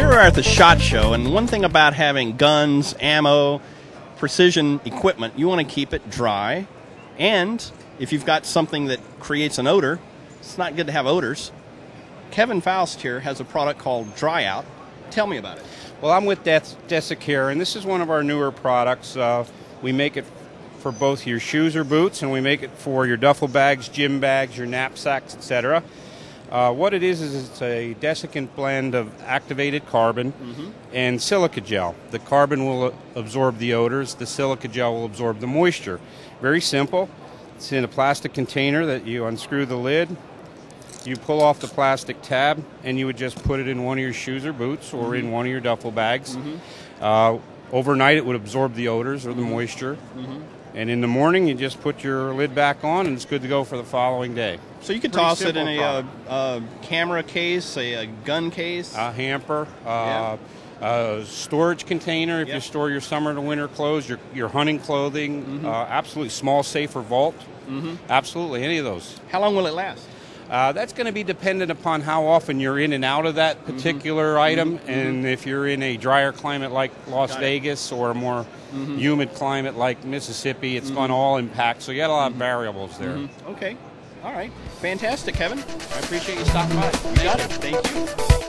here we are at the SHOT Show, and one thing about having guns, ammo, precision equipment, you want to keep it dry. And if you've got something that creates an odor, it's not good to have odors. Kevin Faust here has a product called Dry Out. Tell me about it. Well, I'm with Des- Desiccare, and this is one of our newer products. Uh, we make it for both your shoes or boots, and we make it for your duffel bags, gym bags, your knapsacks, etc. Uh, what it is is it's a desiccant blend of activated carbon mm-hmm. and silica gel. The carbon will absorb the odors. The silica gel will absorb the moisture. Very simple. It's in a plastic container that you unscrew the lid. You pull off the plastic tab, and you would just put it in one of your shoes or boots, or in mm-hmm. one of your duffel bags. Mm-hmm. Uh, overnight, it would absorb the odors or the moisture. And in the morning, you just put your lid back on, and it's good to go for the following day. So you could Pretty toss it in a, uh, uh, camera case, a, a gun case. a hamper, Yeah. uh, a storage container if Yep. you store your summer to winter clothes, your, your hunting clothing, Mm-hmm. uh, absolutely small, safer vault. Absolutely, any of those. How long will it last? Uh, that's going to be dependent upon how often you're in and out of that Mm-hmm. particular item, mm-hmm. and mm-hmm. if you're in a drier climate like Las Got it. Vegas or a more mm-hmm. humid climate like Mississippi, it's going to all impact. So you got a lot of variables there. Okay. All right. Fantastic, Kevin. I appreciate you stopping by. You got it. Thank you.